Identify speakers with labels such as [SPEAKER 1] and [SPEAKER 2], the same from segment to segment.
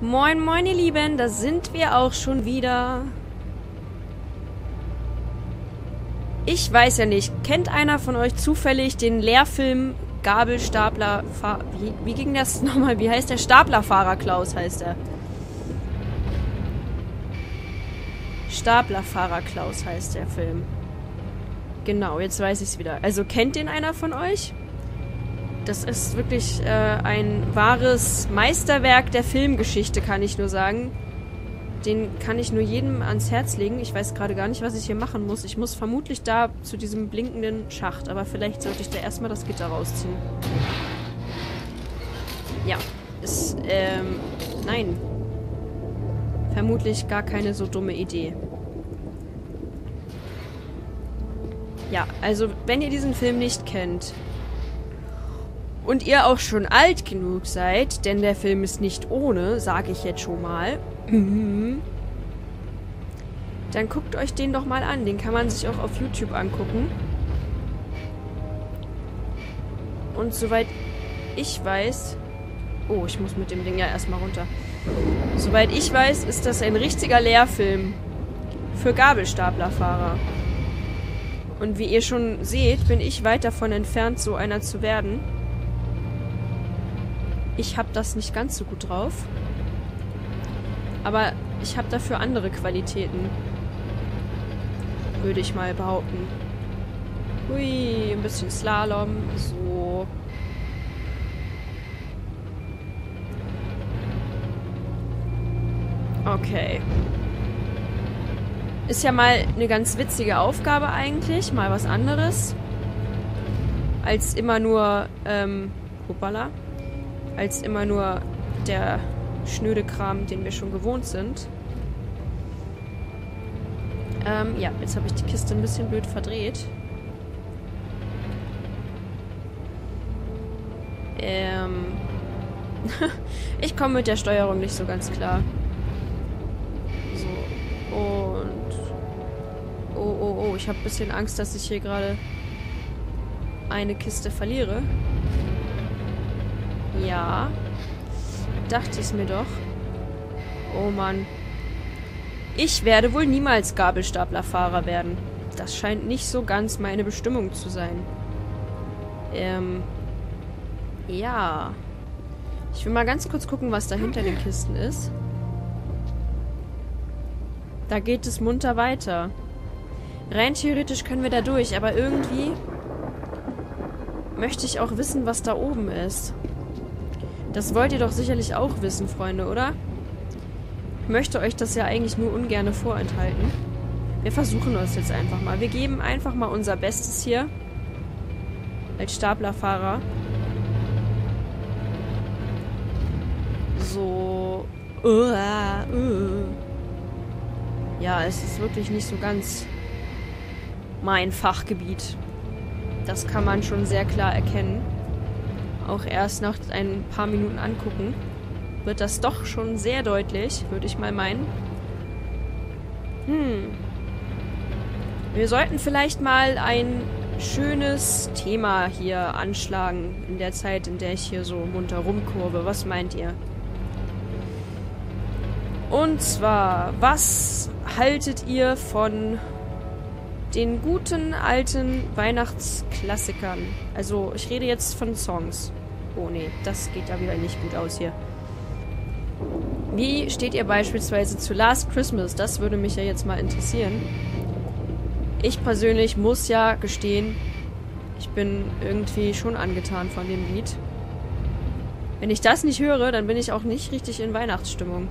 [SPEAKER 1] Moin, moin, ihr Lieben, da sind wir auch schon wieder. Ich weiß ja nicht, kennt einer von euch zufällig den Lehrfilm Gabelstapler... Wie, wie ging das nochmal? Wie heißt der? Staplerfahrer Klaus heißt er. Staplerfahrer Klaus heißt der Film. Genau, jetzt weiß ich es wieder. Also kennt den einer von euch? Das ist wirklich äh, ein wahres Meisterwerk der Filmgeschichte, kann ich nur sagen. Den kann ich nur jedem ans Herz legen. Ich weiß gerade gar nicht, was ich hier machen muss. Ich muss vermutlich da zu diesem blinkenden Schacht, aber vielleicht sollte ich da erstmal das Gitter rausziehen. Ja, ist, ähm, nein. Vermutlich gar keine so dumme Idee. Ja, also wenn ihr diesen Film nicht kennt, und ihr auch schon alt genug seid, denn der Film ist nicht ohne, sage ich jetzt schon mal, mhm. dann guckt euch den doch mal an. Den kann man sich auch auf YouTube angucken. Und soweit ich weiß... Oh, ich muss mit dem Ding ja erstmal runter. Soweit ich weiß, ist das ein richtiger Lehrfilm für Gabelstaplerfahrer. Und wie ihr schon seht, bin ich weit davon entfernt, so einer zu werden. Ich habe das nicht ganz so gut drauf. Aber ich habe dafür andere Qualitäten. Würde ich mal behaupten. Hui, ein bisschen Slalom. So. Okay. Ist ja mal eine ganz witzige Aufgabe eigentlich. Mal was anderes. Als immer nur, ähm, hoppala als immer nur der schnöde Kram, den wir schon gewohnt sind. Ähm, ja, jetzt habe ich die Kiste ein bisschen blöd verdreht. Ähm. ich komme mit der Steuerung nicht so ganz klar. So. Und. Oh, oh, oh. Ich habe ein bisschen Angst, dass ich hier gerade eine Kiste verliere. Ja. Dachte ich mir doch. Oh Mann. Ich werde wohl niemals Gabelstaplerfahrer werden. Das scheint nicht so ganz meine Bestimmung zu sein. Ähm. Ja. Ich will mal ganz kurz gucken, was da hinter den Kisten ist. Da geht es munter weiter. Rein theoretisch können wir da durch, aber irgendwie möchte ich auch wissen, was da oben ist. Das wollt ihr doch sicherlich auch wissen, Freunde, oder? Ich möchte euch das ja eigentlich nur ungern vorenthalten. Wir versuchen es jetzt einfach mal. Wir geben einfach mal unser Bestes hier. Als Staplerfahrer. So. Uh, uh. Ja, es ist wirklich nicht so ganz mein Fachgebiet. Das kann man schon sehr klar erkennen auch erst nach ein paar Minuten angucken, wird das doch schon sehr deutlich, würde ich mal meinen. Hm. Wir sollten vielleicht mal ein schönes Thema hier anschlagen in der Zeit, in der ich hier so munter rumkurve. Was meint ihr? Und zwar, was haltet ihr von den guten alten Weihnachtsklassikern? Also, ich rede jetzt von Songs. Oh nee, das geht da wieder nicht gut aus hier. Wie steht ihr beispielsweise zu Last Christmas? Das würde mich ja jetzt mal interessieren. Ich persönlich muss ja gestehen, ich bin irgendwie schon angetan von dem Lied. Wenn ich das nicht höre, dann bin ich auch nicht richtig in Weihnachtsstimmung.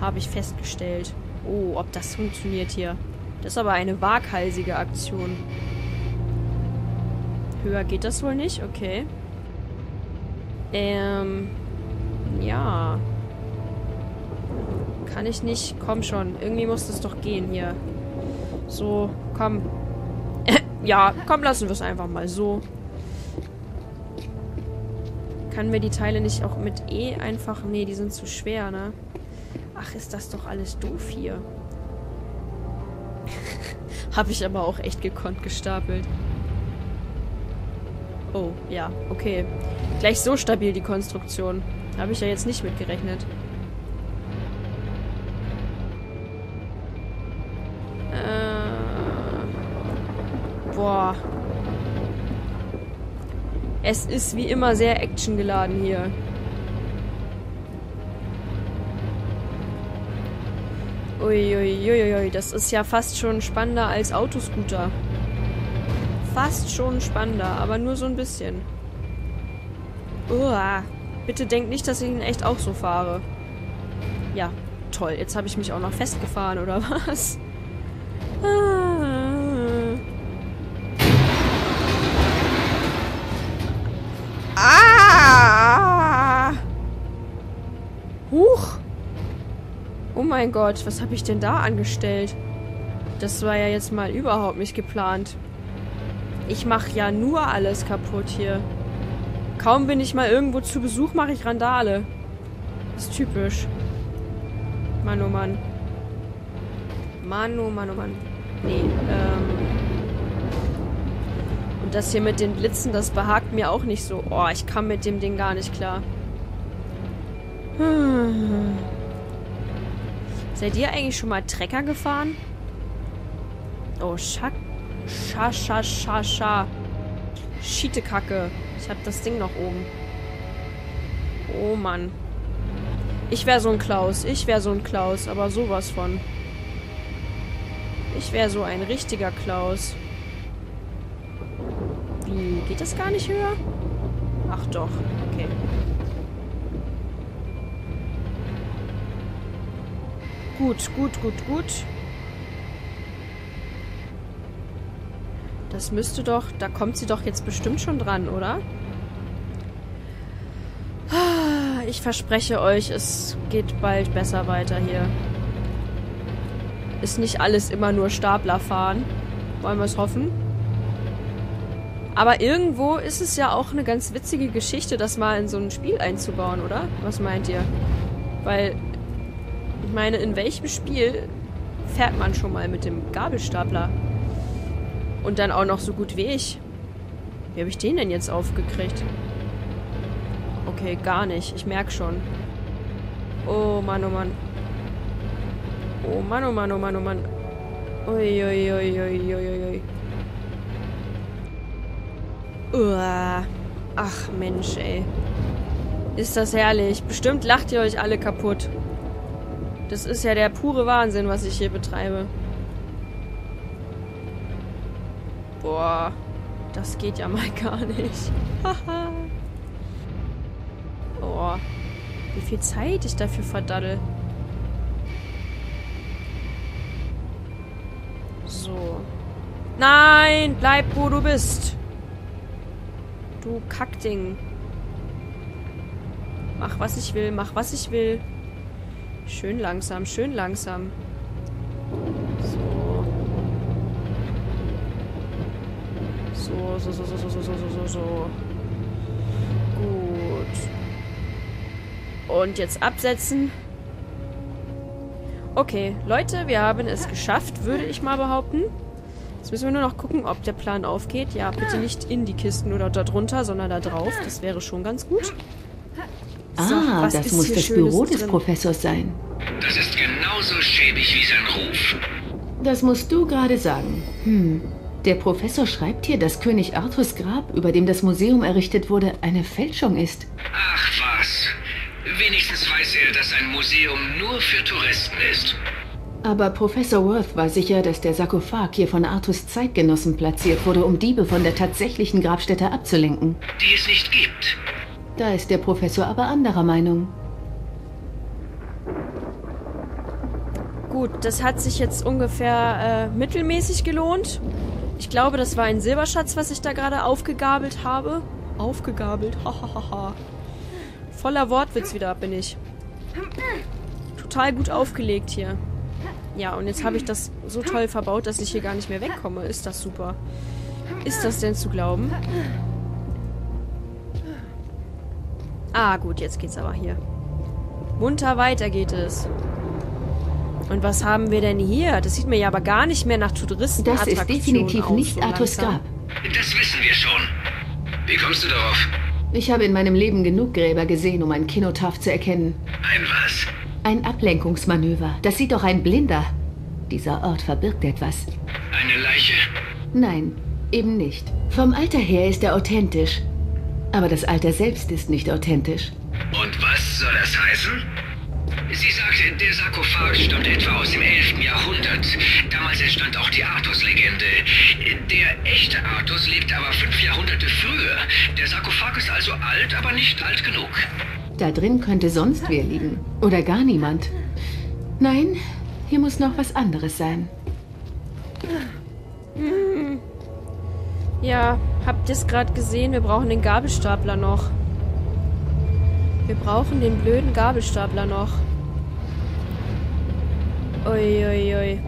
[SPEAKER 1] Habe ich festgestellt. Oh, ob das funktioniert hier. Das ist aber eine waghalsige Aktion. Höher geht das wohl nicht? Okay. Ähm. Ja. Kann ich nicht. Komm schon. Irgendwie muss das doch gehen hier. So, komm. ja, komm, lassen wir es einfach mal so. Kann mir die Teile nicht auch mit E einfach... Nee, die sind zu schwer, ne? Ach, ist das doch alles doof hier. Habe ich aber auch echt gekonnt gestapelt. Oh, ja, okay. Gleich so stabil die Konstruktion. Habe ich ja jetzt nicht mitgerechnet. Äh, boah. Es ist wie immer sehr actiongeladen hier. Uiuiuiui, das ist ja fast schon spannender als Autoscooter. Fast schon spannender, aber nur so ein bisschen. Uah. Bitte denkt nicht, dass ich ihn echt auch so fahre. Ja, toll. Jetzt habe ich mich auch noch festgefahren, oder was? Ah. ah! Huch! Oh mein Gott, was habe ich denn da angestellt? Das war ja jetzt mal überhaupt nicht geplant. Ich mache ja nur alles kaputt hier. Kaum bin ich mal irgendwo zu Besuch, mache ich Randale. Ist typisch. Mann, oh Mann. Mann, oh Mann, oh Mann. Nee, ähm... Und das hier mit den Blitzen, das behagt mir auch nicht so. Oh, ich kam mit dem Ding gar nicht klar. Hm. Seid ihr eigentlich schon mal Trecker gefahren? Oh, Schack. Scha, scha, scha, scha. Schietekacke. Ich hab das Ding noch oben. Oh Mann. Ich wäre so ein Klaus. Ich wäre so ein Klaus, aber sowas von. Ich wäre so ein richtiger Klaus. Wie? Geht das gar nicht höher? Ach doch. Okay. Gut, gut, gut, gut. Das müsste doch... Da kommt sie doch jetzt bestimmt schon dran, oder? Ich verspreche euch, es geht bald besser weiter hier. Ist nicht alles immer nur Stapler fahren. Wollen wir es hoffen? Aber irgendwo ist es ja auch eine ganz witzige Geschichte, das mal in so ein Spiel einzubauen, oder? Was meint ihr? Weil ich meine, in welchem Spiel fährt man schon mal mit dem Gabelstapler? Und dann auch noch so gut wie ich. Wie habe ich den denn jetzt aufgekriegt? Okay, gar nicht. Ich merke schon. Oh Mann, oh Mann. Oh Mann, oh Mann, oh Mann, oh Mann. Uiuiuiuiui. Uah. Ach Mensch, ey. Ist das herrlich. Bestimmt lacht ihr euch alle kaputt. Das ist ja der pure Wahnsinn, was ich hier betreibe. Boah, das geht ja mal gar nicht. Boah, wie viel Zeit ich dafür verdaddel. So. Nein, bleib wo du bist. Du Kackding. Mach, was ich will, mach, was ich will. Schön langsam, schön langsam. So, so, so, so, so, so, so, so, so. Gut. Und jetzt absetzen. Okay, Leute, wir haben es geschafft, würde ich mal behaupten. Jetzt müssen wir nur noch gucken, ob der Plan aufgeht. Ja, bitte nicht in die Kisten oder da drunter, sondern da drauf. Das wäre schon ganz gut.
[SPEAKER 2] So, ah, das muss das Schönes Büro des drin? Professors sein.
[SPEAKER 3] Das ist genauso schäbig wie sein Ruf.
[SPEAKER 2] Das musst du gerade sagen. Hm. Der Professor schreibt hier, dass König Arthurs Grab, über dem das Museum errichtet wurde, eine Fälschung ist.
[SPEAKER 3] Ach was. Wenigstens weiß er, dass ein Museum nur für Touristen ist.
[SPEAKER 2] Aber Professor Worth war sicher, dass der Sarkophag hier von Arthurs Zeitgenossen platziert wurde, um Diebe von der tatsächlichen Grabstätte abzulenken.
[SPEAKER 3] Die es nicht gibt.
[SPEAKER 2] Da ist der Professor aber anderer Meinung.
[SPEAKER 1] Gut, das hat sich jetzt ungefähr äh, mittelmäßig gelohnt. Ich glaube, das war ein Silberschatz, was ich da gerade aufgegabelt habe. Aufgegabelt, hahaha. Voller Wortwitz wieder bin ich. Total gut aufgelegt hier. Ja, und jetzt habe ich das so toll verbaut, dass ich hier gar nicht mehr wegkomme. Ist das super. Ist das denn zu glauben? Ah, gut, jetzt geht's aber hier. Munter weiter geht es. Und was haben wir denn hier? Das sieht mir ja aber gar nicht mehr nach Touristen.
[SPEAKER 2] Das ist definitiv aus, nicht so Arthurs Grab.
[SPEAKER 3] Das wissen wir schon. Wie kommst du darauf?
[SPEAKER 2] Ich habe in meinem Leben genug Gräber gesehen, um ein Kinotaph zu erkennen.
[SPEAKER 3] Ein was?
[SPEAKER 2] Ein Ablenkungsmanöver. Das sieht doch ein Blinder. Dieser Ort verbirgt etwas.
[SPEAKER 3] Eine Leiche?
[SPEAKER 2] Nein, eben nicht. Vom Alter her ist er authentisch. Aber das Alter selbst ist nicht authentisch.
[SPEAKER 3] Und was soll das heißen? Sie sagte, der Sarkophag stammt etwa aus dem 11. Jahrhundert. Damals entstand auch die Artus-Legende. Der echte Artus lebt aber fünf Jahrhunderte früher. Der Sarkophag ist also alt, aber nicht alt genug.
[SPEAKER 2] Da drin könnte sonst wer liegen. Oder gar niemand. Nein, hier muss noch was anderes sein.
[SPEAKER 1] Ja, habt ihr es gerade gesehen? Wir brauchen den Gabelstapler noch. Wir brauchen den blöden Gabelstapler noch. Uiuiui. Ui, ui.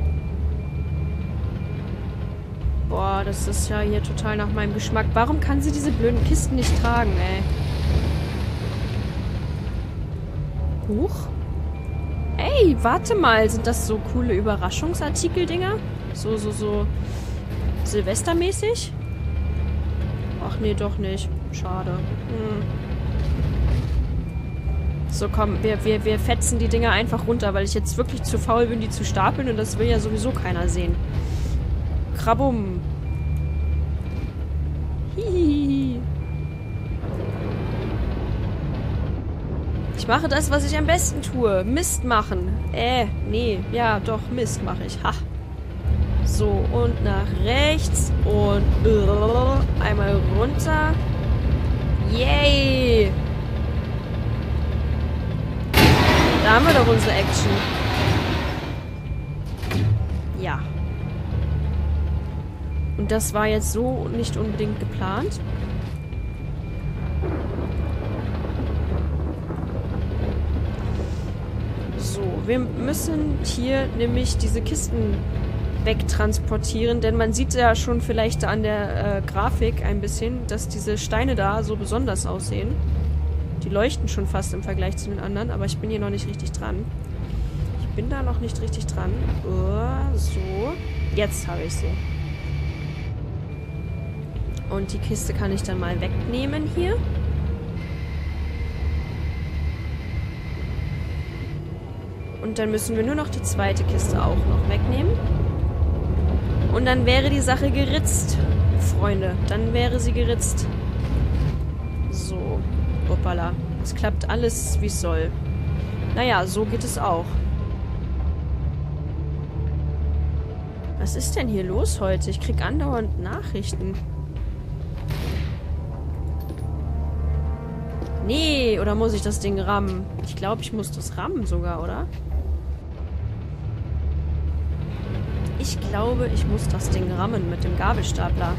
[SPEAKER 1] Boah, das ist ja hier total nach meinem Geschmack. Warum kann sie diese blöden Kisten nicht tragen, ey? Huch. Ey, warte mal. Sind das so coole Überraschungsartikel-Dinger? So, so, so Silvestermäßig? Ach nee, doch nicht. Schade. Hm. So, komm, wir, wir, wir fetzen die Dinger einfach runter, weil ich jetzt wirklich zu faul bin, die zu stapeln und das will ja sowieso keiner sehen. Krabum. Hihihi. Ich mache das, was ich am besten tue. Mist machen. Äh, nee. Ja, doch, Mist mache ich. Ha. So, und nach rechts und uh, einmal runter. Yay! Da haben wir doch unsere Action. Ja. Und das war jetzt so nicht unbedingt geplant. So, wir müssen hier nämlich diese Kisten wegtransportieren, denn man sieht ja schon vielleicht an der äh, Grafik ein bisschen, dass diese Steine da so besonders aussehen. Die leuchten schon fast im Vergleich zu den anderen, aber ich bin hier noch nicht richtig dran. Ich bin da noch nicht richtig dran. Uh, so. Jetzt habe ich sie. Und die Kiste kann ich dann mal wegnehmen hier. Und dann müssen wir nur noch die zweite Kiste auch noch wegnehmen. Und dann wäre die Sache geritzt, Freunde. Dann wäre sie geritzt. So. Hoppala. Es klappt alles, wie es soll. Naja, so geht es auch. Was ist denn hier los heute? Ich krieg andauernd Nachrichten. Nee, oder muss ich das Ding rammen? Ich glaube, ich muss das rammen sogar, oder? Ich glaube, ich muss das Ding rammen mit dem Gabelstapler.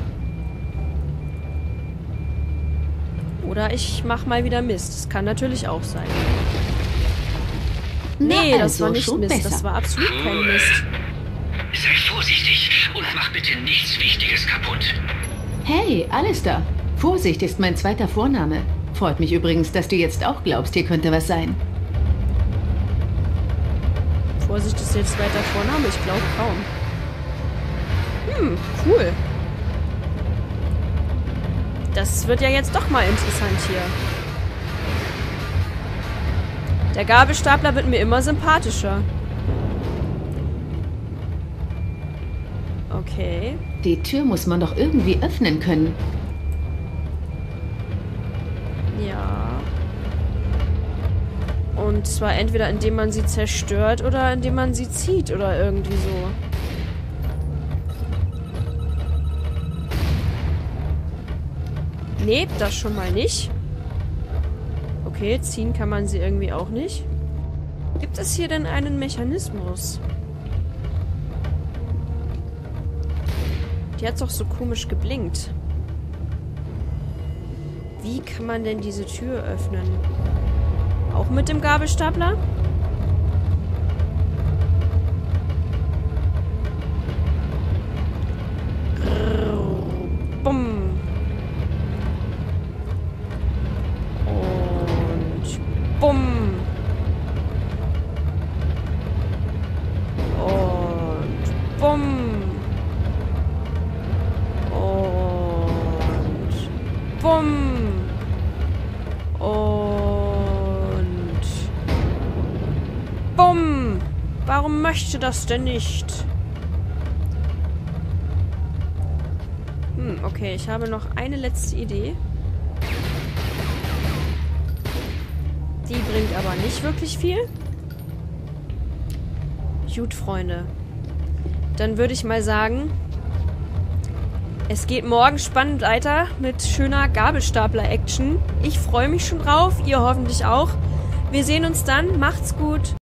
[SPEAKER 1] Oder ich mach mal wieder Mist. Das kann natürlich auch sein. Nee, Na, das also war nicht Mist. Besser. Das war absolut kein Mist.
[SPEAKER 3] Sei vorsichtig und mach bitte nichts Wichtiges kaputt.
[SPEAKER 2] Hey, Alistair. Vorsicht ist mein zweiter Vorname. Freut mich übrigens, dass du jetzt auch glaubst, hier könnte was sein.
[SPEAKER 1] Vorsicht ist jetzt zweiter Vorname? Ich glaube kaum. Hm, cool. Das wird ja jetzt doch mal interessant hier. Der Gabelstapler wird mir immer sympathischer. Okay.
[SPEAKER 2] Die Tür muss man doch irgendwie öffnen können.
[SPEAKER 1] Ja. Und zwar entweder indem man sie zerstört oder indem man sie zieht oder irgendwie so. Nee, das schon mal nicht. Okay, ziehen kann man sie irgendwie auch nicht. Gibt es hier denn einen Mechanismus? Die hat doch so komisch geblinkt. Wie kann man denn diese Tür öffnen? Auch mit dem Gabelstapler? Möchte das denn nicht? Hm, okay, ich habe noch eine letzte Idee. Die bringt aber nicht wirklich viel. Gut, Freunde. Dann würde ich mal sagen, es geht morgen spannend weiter mit schöner Gabelstapler-Action. Ich freue mich schon drauf, ihr hoffentlich auch. Wir sehen uns dann. Macht's gut.